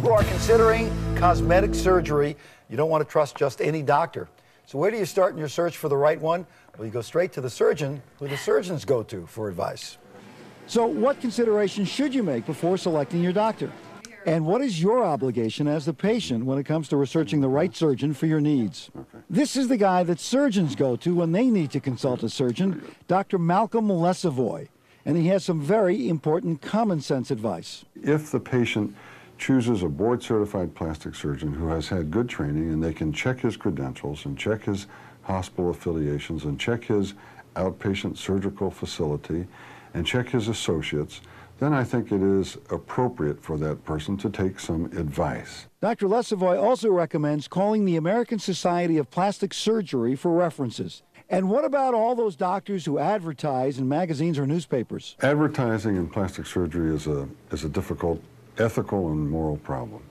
people are considering cosmetic surgery, you don't want to trust just any doctor. So, where do you start in your search for the right one? Well, you go straight to the surgeon, who the surgeons go to for advice. So, what considerations should you make before selecting your doctor? And what is your obligation as the patient when it comes to researching the right surgeon for your needs? This is the guy that surgeons go to when they need to consult a surgeon, Dr. Malcolm Lesavoy. And he has some very important common sense advice. If the patient chooses a board certified plastic surgeon who has had good training and they can check his credentials and check his hospital affiliations and check his outpatient surgical facility and check his associates, then I think it is appropriate for that person to take some advice. Dr. Lesavoy also recommends calling the American Society of Plastic Surgery for references. And what about all those doctors who advertise in magazines or newspapers? Advertising in plastic surgery is a, is a difficult ethical and moral problem.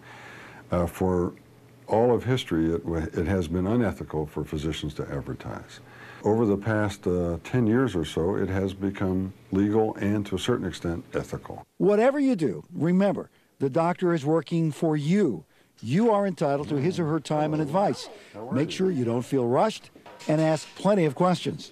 Uh, for all of history, it, it has been unethical for physicians to advertise. Over the past uh, 10 years or so, it has become legal and to a certain extent ethical. Whatever you do, remember, the doctor is working for you. You are entitled to his or her time and advice. Make sure you don't feel rushed and ask plenty of questions.